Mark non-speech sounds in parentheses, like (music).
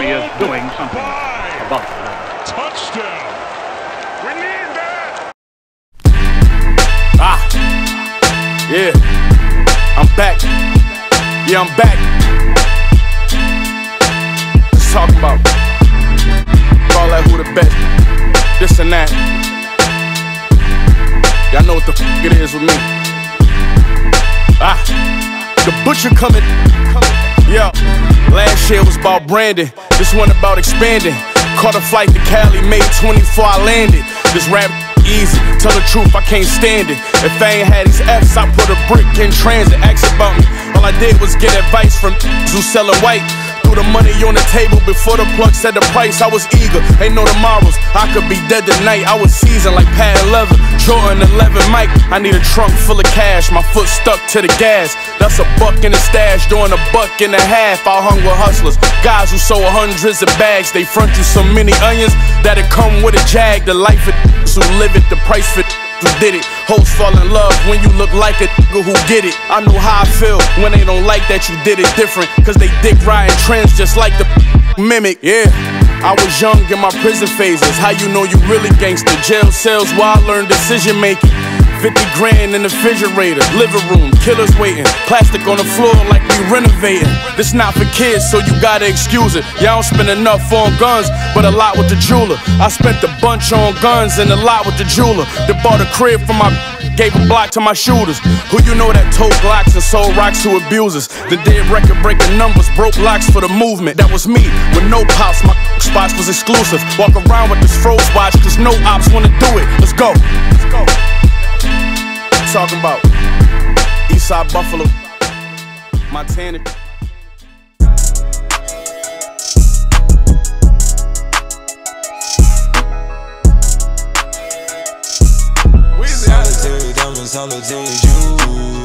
doing something about it. Touchdown. We need that. Ah, yeah, I'm back. Yeah, I'm back. Let's talk about all that who the best, this and that. Y'all know what the f it is with me. Ah, the butcher coming. Yo, last year was about branding. This one about expanding. Caught a flight to Cali, made 24, I landed. This rap easy, tell the truth, I can't stand it. If I ain't had these F's, I put a brick in transit. Ask about me. All I did was get advice from who white. Threw the money on the table before the plug said the price. I was eager, ain't no tomorrows. I could be dead tonight. I was seasoned like pad leather. Jordan 11 Mike. I need a trunk full of cash. My foot stuck to the gas. That's a buck in the stash, doing a buck and a half. I hung with hustlers, guys who sold hundreds of bags. They front you so many onions that it come with a jag. The life of who live it, the price for who did it. Hoes fall in love when you look like a nigga who get it. I know how I feel when they don't like that you did it different. Cause they dick riding trends just like the (laughs) mimic. Yeah. I was young in my prison phases. How you know you really gangster? Jail cells while I learned decision making. 50 grand in the refrigerator, living room, killers waiting. Plastic on the floor like we renovating. This not for kids, so you gotta excuse it. Y'all don't spend enough on guns, but a lot with the jeweler. I spent a bunch on guns and a lot with the jeweler. That bought a crib for my gave a block to my shooters. Who you know that told Glocks and sold rocks to abusers? The dead record breaking numbers, broke locks for the movement. That was me with no pops. My spots was exclusive. Walk around with this froze watch, cause no ops wanna do it. Let's go. Let's go talking about Eastside Buffalo, Montana. Solitary diamonds, solitary jewels.